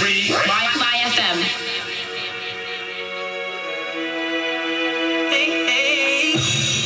free Wi-Fi FM. Hey, hey.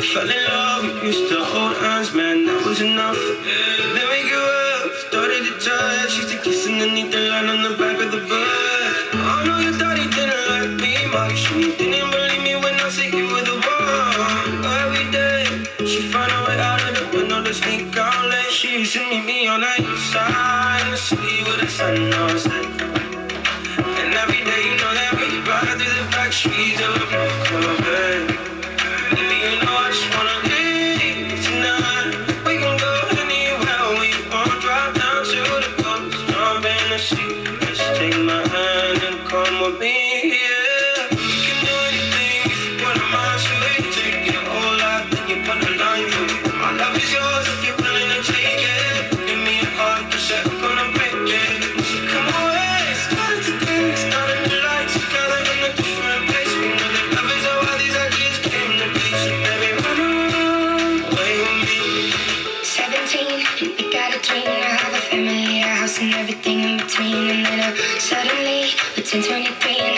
We fell in love, we used to hold hands, man, that was enough. Then we grew up, started to touch, used to kiss underneath the line on the back of the bus. I know you thought he didn't like me much, and you didn't believe me when I said you were the one. Every day, she found a way out of the window to sneak out late. She used to meet me on the east side, in the city with a sun on set.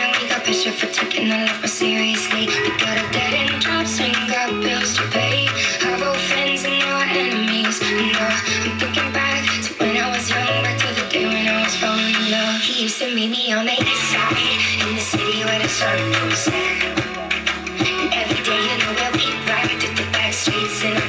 young, he got pressure for taking the love more seriously. We got a dead end job, so you got bills to pay. Have old friends and now enemies. And uh, I'm thinking back to when I was young, back to the day when I was falling in love. He used to meet me on the east side, in the city where the sun goes set. And every day, you know, we'll eat right through the back streets. And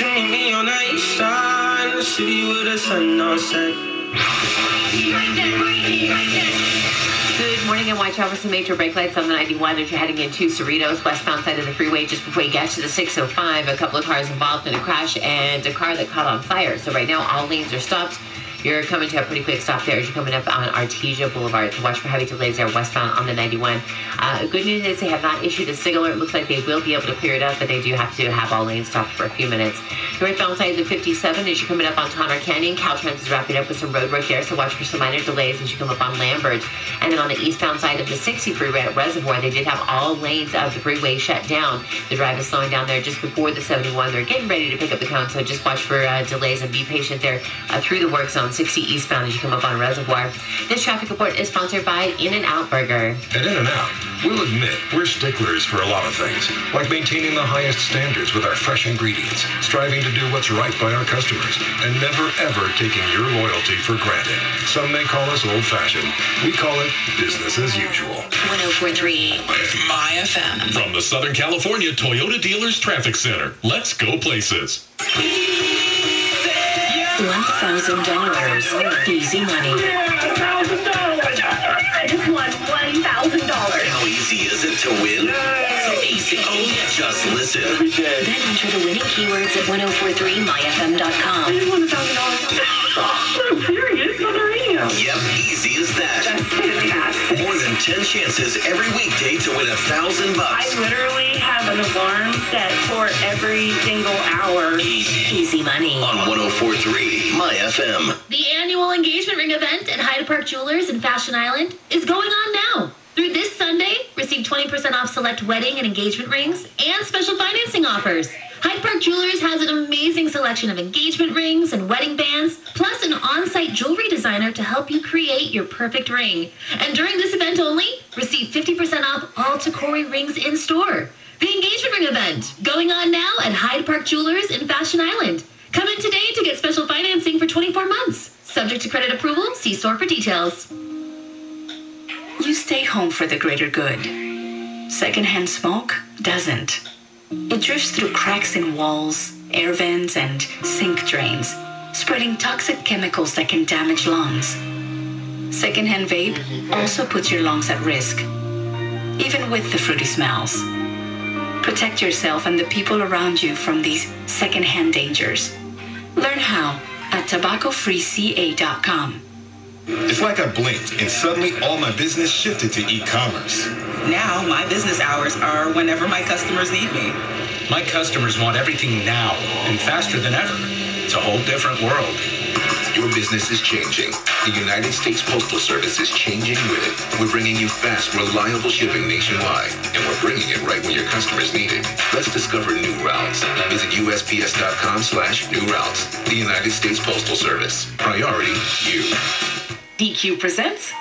on me on the east side. With sun all set. Good morning and watch out for some major brake lights on the 91 as you're heading into Cerritos, westbound side of the freeway, just before you get to the 605. A couple of cars involved in a crash and a car that caught on fire. So right now, all lanes are stopped. You're coming to a pretty quick stop there as you're coming up on Artesia Boulevard. So watch for heavy delays there westbound on the 91. Uh, good news is they have not issued a SigAlert. It looks like they will be able to clear it up, but they do have to have all lanes stopped for a few minutes. Northbound side of the 57 as you're coming up on Tonner Canyon. Caltrans is wrapping up with some road work there, so watch for some minor delays as you come up on Lambert. And then on the eastbound side of the 60 freeway at Reservoir, they did have all lanes of the freeway shut down. The drive is slowing down there just before the 71. They're getting ready to pick up the count, so just watch for uh, delays and be patient there uh, through the work zone 60 eastbound as you come up on Reservoir. This traffic report is sponsored by In-N-Out Burger. At In N Out, we'll admit we're sticklers for a lot of things, like maintaining the highest standards with our fresh ingredients, striving to do what's right by our customers, and never ever taking your loyalty for granted. Some may call us old fashioned. We call it business as usual. 1043 My FM. From the Southern California Toyota Dealers Traffic Center, let's go places. $1,000. Easy money. I just won $1,000. How easy is it to win? So easy. Oh, just listen. Then enter the winning keywords at 1043myfm.com. 10 chances every weekday to win a thousand bucks. I literally have an alarm set for every single hour. Easy money. On 1043 My FM. The annual engagement ring event at Hyde Park Jewelers in Fashion Island is going on now. Through this Sunday, receive 20% off select wedding and engagement rings and special financing offers. Hyde Park Jewelers has an amazing selection of engagement rings and wedding bands, plus an on site jewelry designer to help you create your perfect ring. And during this event only, receive 50% off all Tacori rings in store. The engagement ring event going on now at Hyde Park Jewelers in Fashion Island. Come in today to get special financing for 24 months. Subject to credit approval, see store for details. You stay home for the greater good. Secondhand smoke doesn't. It drifts through cracks in walls, air vents, and sink drains, spreading toxic chemicals that can damage lungs. Secondhand vape also puts your lungs at risk, even with the fruity smells. Protect yourself and the people around you from these secondhand dangers. Learn how at tobaccofreeca.com. It's like I blinked, and suddenly all my business shifted to e commerce. Now, my business hours are whenever my customers need me. My customers want everything now and faster than ever. It's a whole different world. Your business is changing. The United States Postal Service is changing with it. We're bringing you fast, reliable shipping nationwide, and we're bringing it right when your customers need it. Let's discover new routes. Visit USPS.com slash new routes. The United States Postal Service. Priority, you. DQ presents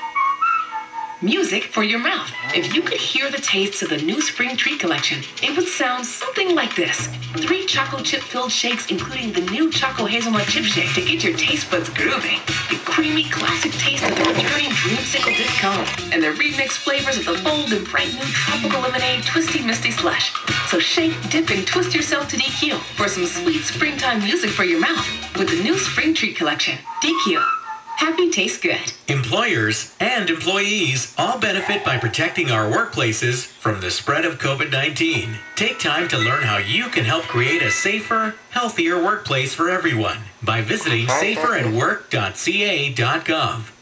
Music for Your Mouth. If you could hear the tastes of the new Spring Treat collection, it would sound something like this. Three chocolate chip filled shakes, including the new Choco Hazelnut Chip Shake to get your taste buds grooving. The creamy classic taste of the returning Dreamsicle Disc Cone, and the remixed flavors of the bold and bright new Tropical Lemonade Twisty Misty Slush. So shake, dip, and twist yourself to DQ for some sweet springtime music for your mouth with the new Spring Treat collection. DQ. Happy tastes good. Employers and employees all benefit by protecting our workplaces from the spread of COVID 19. Take time to learn how you can help create a safer, healthier workplace for everyone by visiting saferatwork.ca.gov.